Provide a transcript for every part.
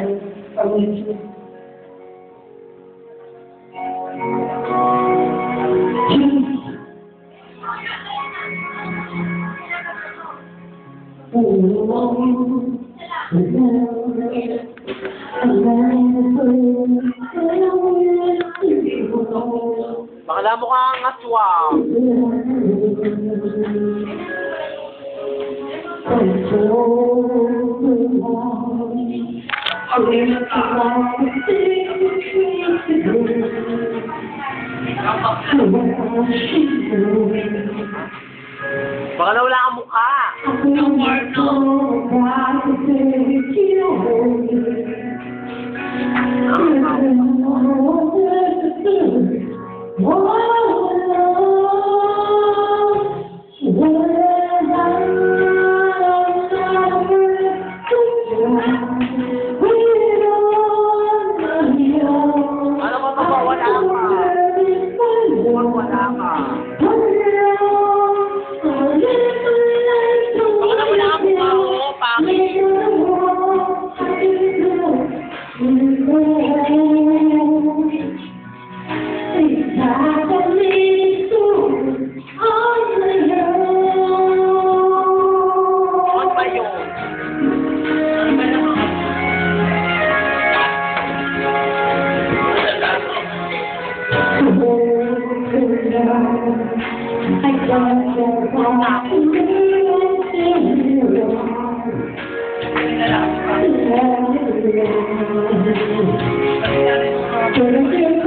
Pag-ulit Bakala mo ka ang aswang. Baka na wala kang mukha. Ano I don't know why. Thank you.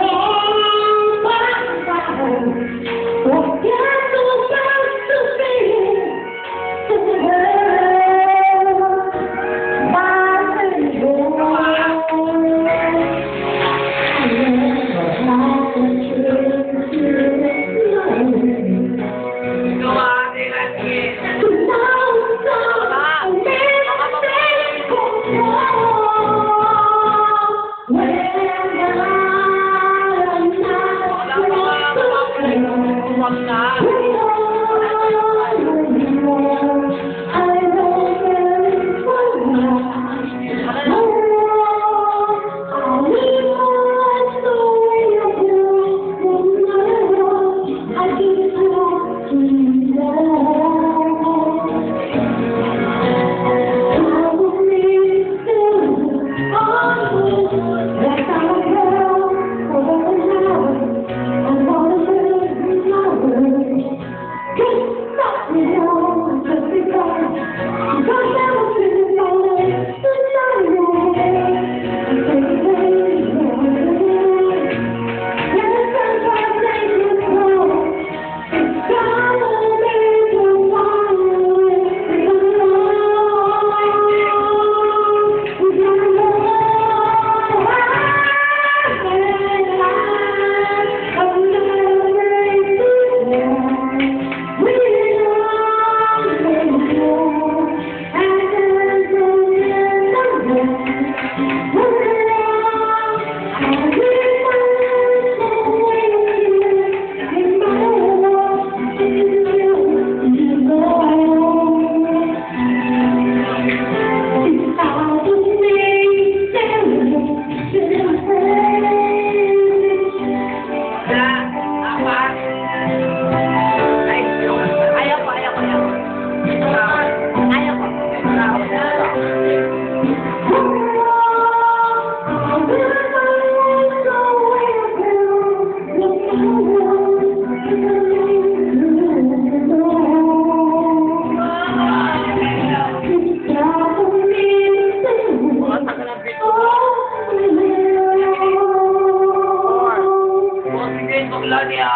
Bakla niya.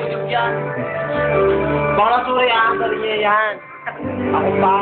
Ano yan? Baka suri ah, dali niya yan. Ako pa.